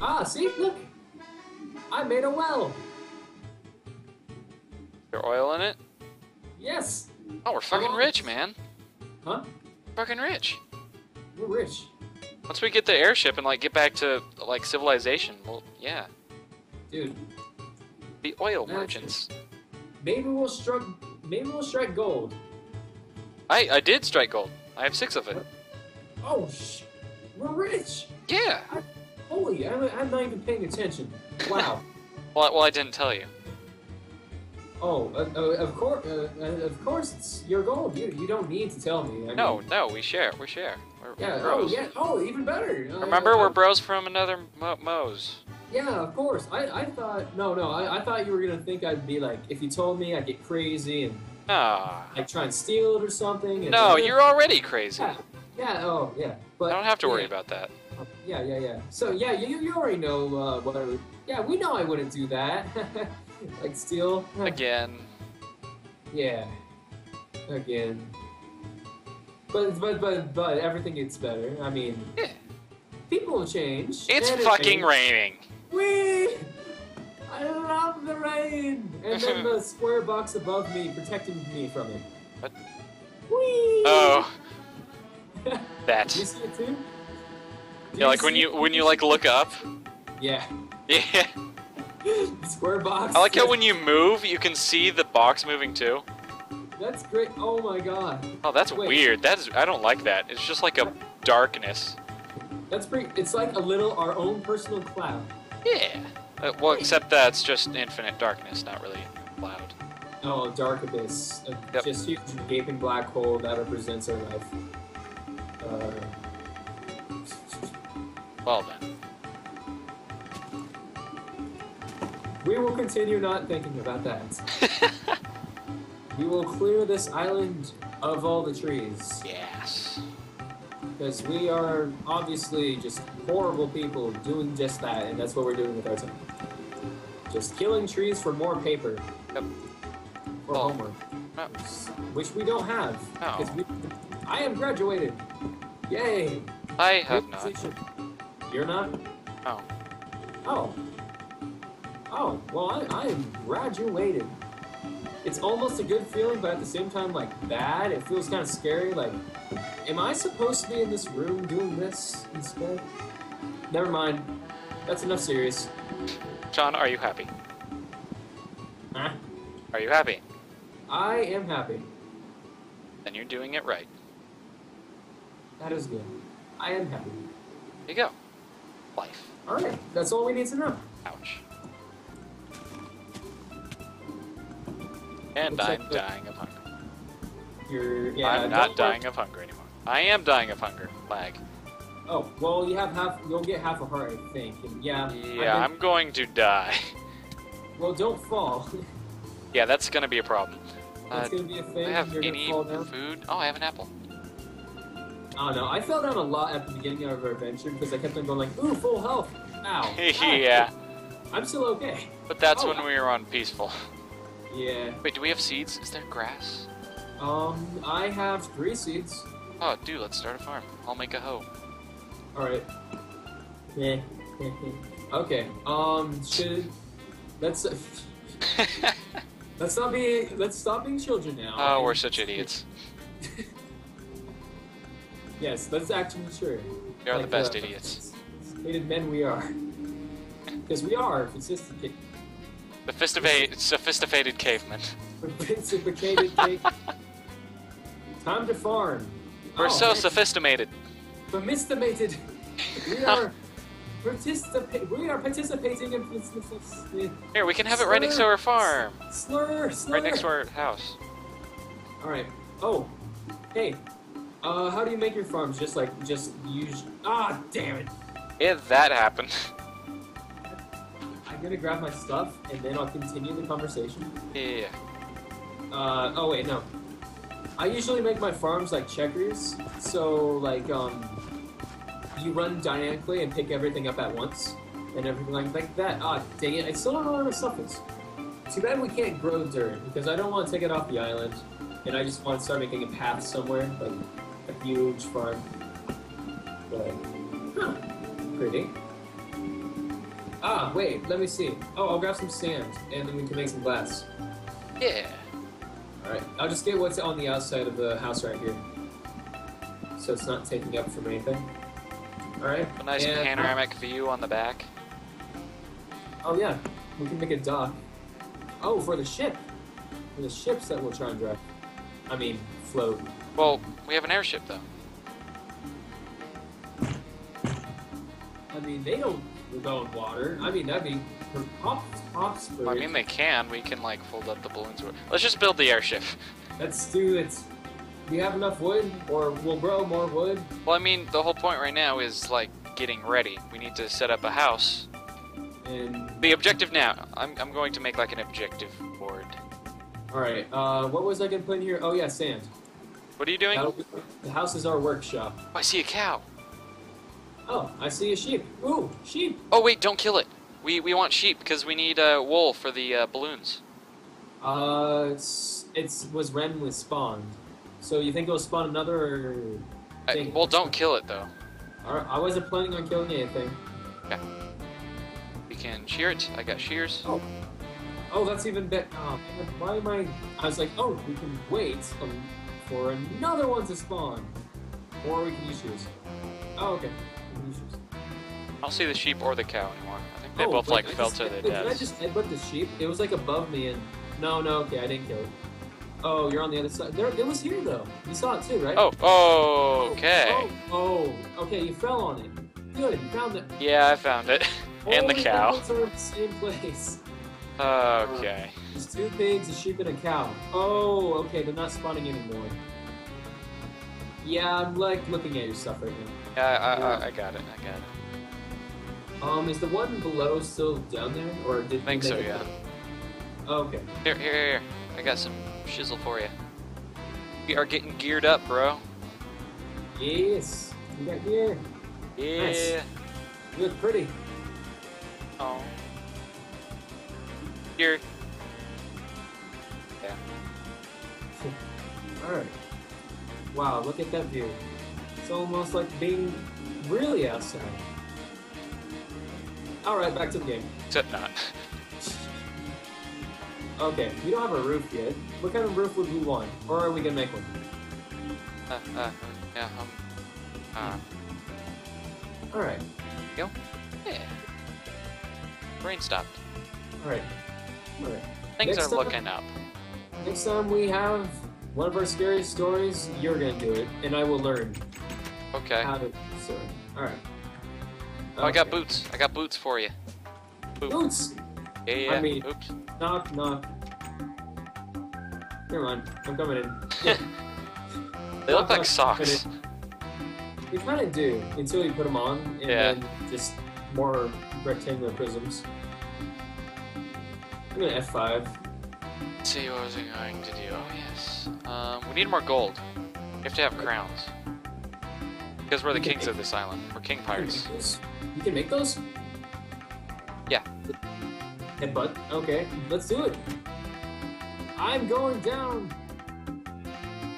Ah, see, look. I made a well. There oil in it? Yes. Oh, we're fucking rich, man. Huh? Fucking rich. We're rich. Once we get the airship and like get back to like civilization, well, yeah, Dude, the oil merchants. maybe we'll strike maybe we'll strike gold. I I did strike gold. I have six of it. Oh sh we're rich. Yeah. Holy, I'm, I'm not even paying attention. Wow. Well, well, I didn't tell you. oh, uh, uh, of course, uh, uh, of course, it's your gold. You you don't need to tell me. I No, mean, no, we share. We share. We're, we're yeah. Oh, bros. yeah. Oh, even better. Uh, Remember, we're uh, bros from another Mo- Mo's. Yeah, of course. I, I thought no no I, I thought you were gonna think I'd be like if you told me I'd get crazy and Nah. like try and steal it or something. And, No, you're already crazy. Yeah. Yeah. Oh yeah. But I don't have to worry yeah. about that. Yeah, yeah, yeah. So yeah, you, you already know uh, what I would. Yeah, we know I wouldn't do that. like steal. Again. Yeah. Again. But but but but everything gets better. I mean, Yeah. people change. It's it fucking raining. Whee! I love the rain, and then the square box above me protecting me from it. What? Whee! Oh, Do you see it too? Do Yeah, like when you when you like look up. Yeah. Yeah. Square box. I like how when you move, you can see the box moving too. That's great. Oh my god. Oh, that's Wait. weird. That's I don't like that. It's just like a darkness. That's pretty. It's like a little our own personal cloud. Yeah. Uh, well, except that's just infinite darkness, not really cloud. Oh, dark abyss. A Yep. Just huge gaping black hole that represents our life. Uh, Well then. we will continue not thinking about that. we will clear this island of all the trees. yes. Because we are obviously just horrible people doing just that, and that's what we're doing with our time. Just killing trees for more paper. Yep. Or Oh. homework. Which we don't have. No. we, I am graduated. Yay! I have Good not. position. You're not? Oh. Oh. Oh, well, I, I am graduated. It's almost a good feeling, but at the same time, like, bad. It feels kind of scary. Like, am I supposed to be in this room doing this instead? Never mind. That's enough serious. John, are you happy? Huh? Are you happy? I am happy. Then you're doing it right. That is good. I am happy. There you go. Life. Alright, that's all we need to know. Ouch. And Looks I'm like dying of hunger. You're, yeah, I'm not work- dying of hunger anymore. I am dying of hunger. Lag. Oh, well, you have half, you'll get half a heart, I think. And yeah. Yeah, I'm going to die. Well, don't fall. yeah, that's gonna be a problem. That's Uh, gonna be a do thing. I have any gonna fall down. food? Oh, I have an apple. I don't know. I fell down a lot at the beginning of our adventure because I kept on going like, "Ooh, full health." Ow. yeah, I'm still okay. but that's Oh. when we were on peaceful. Yeah. Wait, do we have seeds? Is there grass? Um, I have three seeds. Oh, dude, let's start a farm. I'll make a hoe. All right. Yeah. okay. Um, should let's let's not be let's stop being children now. oh, we're such idiots. Yes, let's act mature. We are the best uh, idiots. Hated men we are. Because we are sophisticated, Sophisticated, sophisticated cavemen. sophisticated. cake. Time to farm. We're Oh, so nice. sophisticated. Sophisticated. We are participate. We are participating in slur, Here, we can have it right next to our farm. slur. slur. Right next to our house. All right. Oh, hey. Uh, how do you make your farms? Just like just use. Ah, damn it! If that happened. I'm gonna grab my stuff and then I'll continue the conversation. yeah. Uh, oh wait, no. I usually make my farms like checkers, so like um, you run dynamically and pick everything up at once, and everything like like that. Ah, dang it! I still don't know where my stuff is. Too bad we can't grow dirt because I don't want to take it off the island, and I just want to start making a path somewhere, like a huge farm. But, huh, pretty. Ah, wait, let me see. Oh, I'll grab some sand, and then we can make some glass. Yeah. All right, I'll just get what's on the outside of the house right here, so it's not taking up from anything. All right. A nice and- panoramic view on the back. Oh yeah, we can make a dock. Oh, for the ship. For the ships that we'll try and drive. I mean, float. Well, we have an airship though. I mean, they don't go in water. I mean, that'd be pops. I mean, they can. We can like fold up the balloons. Let's just build the airship. Let's do it. Do you have enough wood, or we'll grow more wood? Well, I mean, the whole point right now is like getting ready. We need to set up a house. And The objective now. I'm, I'm going to make like an objective board. all right, uh, what was I gonna put in here? Oh yeah, sand. What are you doing? Be- the house is our workshop. Oh, I see a cow. Oh, I see a sheep. Ooh, sheep. Oh wait, don't kill it. We we want sheep because we need uh, wool for the uh, balloons. Uh, it's, it's was randomly spawned. So you think it'll spawn another? I, thing? well, don't kill it though. I wasn't planning on killing anything. We can shear it. I got shears. Oh. Oh, that's even better. Oh, why am I? I was like, oh, we can wait um, for another one to spawn, or we can use shoes. Oh, okay. We can use shoes. I don't see the sheep or the cow anymore. They oh, both like fell just, to their wait, Did I deaths. just headbutt the sheep? It was like above me, and no, no, okay, I didn't kill it. Oh, you're on the other side. There, it was here though. You saw it too, right? Oh, Oh, okay. Oh, oh, okay. You fell on it. Good. You found it. Yeah, I found it. and the cow. animals are in the same place. Okay. Uh, there's two pigs, a sheep, and a cow. Oh, okay, they're not spawning anymore. Yeah, I'm like looking at your stuff right now. Yeah, I, I, I got it. I got it. Um, is the one below still down there, or did I think so, yeah. Oh, okay. Here, here, here. I got some shizzle for you. We are getting geared up, bro. Yes, we got here. Yeah. Nice. You look pretty. Oh. Here. Yeah. All right. Wow, look at that view. It's almost like being really outside. All right, back to the game. Except not. Okay, we don't have a roof yet. What kind of roof would we want? Or are we gonna make one? Uh, uh, yeah, um, uh, Alright, Go. yeah. Brain stopped. alright. Alright. Things Next are up- looking up. Next time we have one of our scariest stories, you're gonna do it, and I will learn Okay. how to story. Alright. Oh, I got boots. I got boots for you. Boots! Yeah, yeah. I mean- Oops. Knock, knock. Never mind, I'm coming in. They look like socks. We kind of do until you put them on, and Yeah. then just more rectangular prisms. I'm gonna F5. Let's see, what was I going to do? Oh, yes. Um, we need more gold. We have to have crowns. Because we're the kings of this island. We're king pirates. You can make those? Yeah. Headbutt. Okay, let's do it. I'm going down.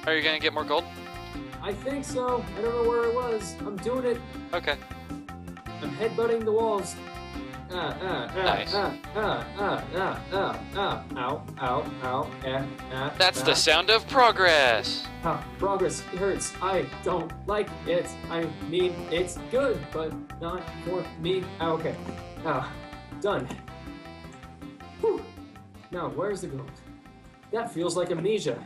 Are you gonna get more gold? I think so. I don't know where I was. I'm doing it. Okay. I'm headbutting the walls. Nice. Ow, ow, ow. That's the sound of progress. Ah, progress hurts. I don't like it. I mean, it's good, but not for me. Ah, okay. Ah, done. Whew. Now, where's the gold? That feels like amnesia.